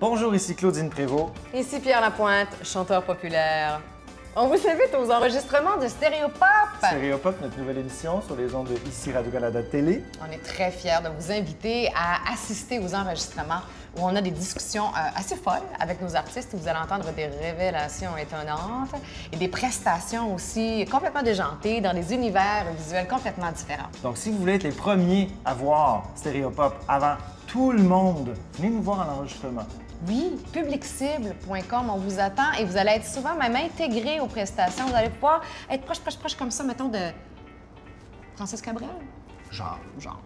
Bonjour, ici Claudine Prévost. Ici Pierre Lapointe, chanteur populaire. On vous invite aux enregistrements de Stéréopop. Stéréopop, notre nouvelle émission sur les ondes de ici Radio-Canada Télé. On est très fiers de vous inviter à assister aux enregistrements où on a des discussions euh, assez folles avec nos artistes, où vous allez entendre des révélations étonnantes et des prestations aussi complètement déjantées dans des univers visuels complètement différents. Donc, si vous voulez être les premiers à voir Stéréopop avant tout le monde, venez nous voir en enregistrement. Oui, publiccible.com, on vous attend et vous allez être souvent même intégré aux prestations. Vous allez pouvoir être proche, proche, proche comme ça, mettons, de Francis Cabrel. Genre. Genre.